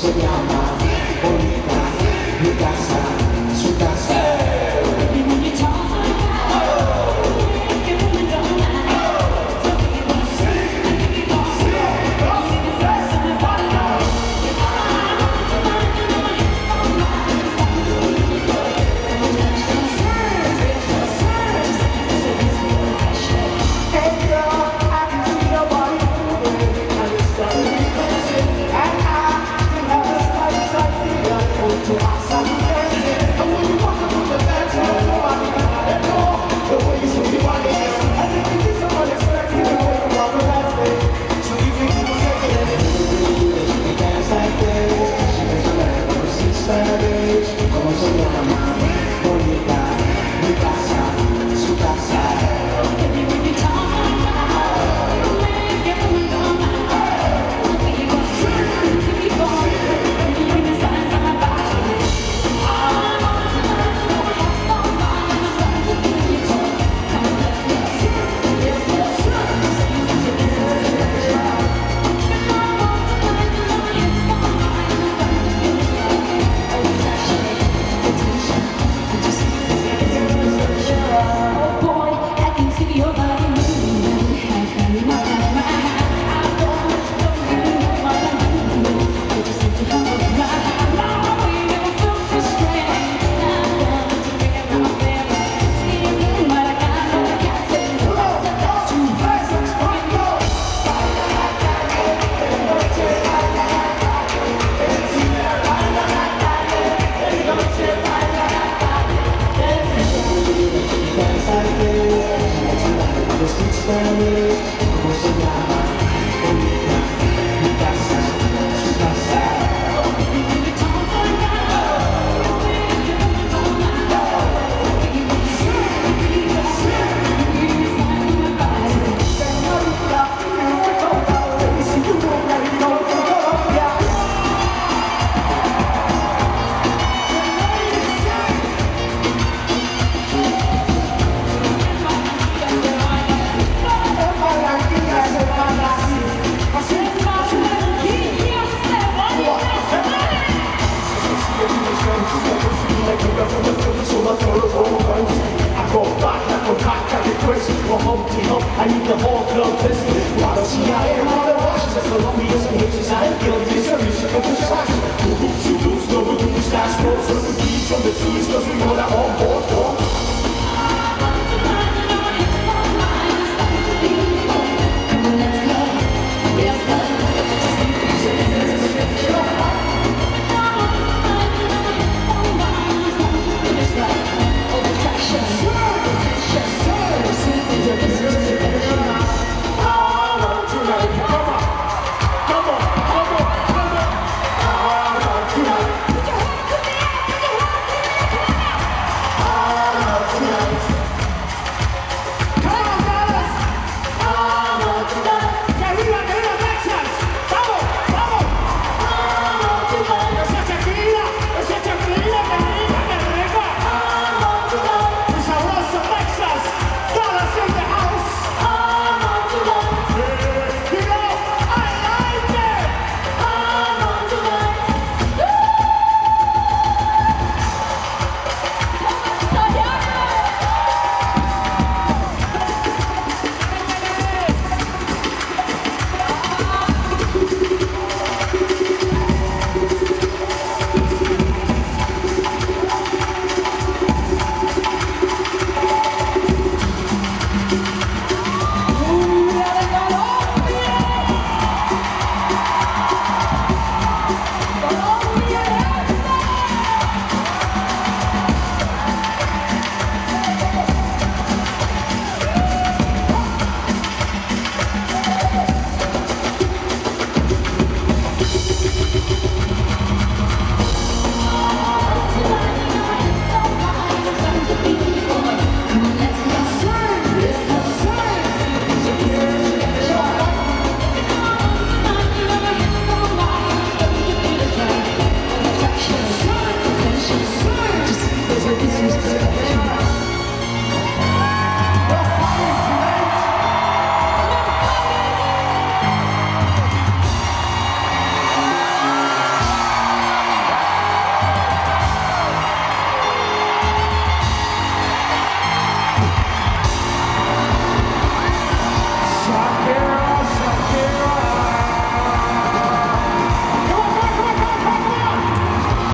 十点好吗？From the east, cause we know that one board,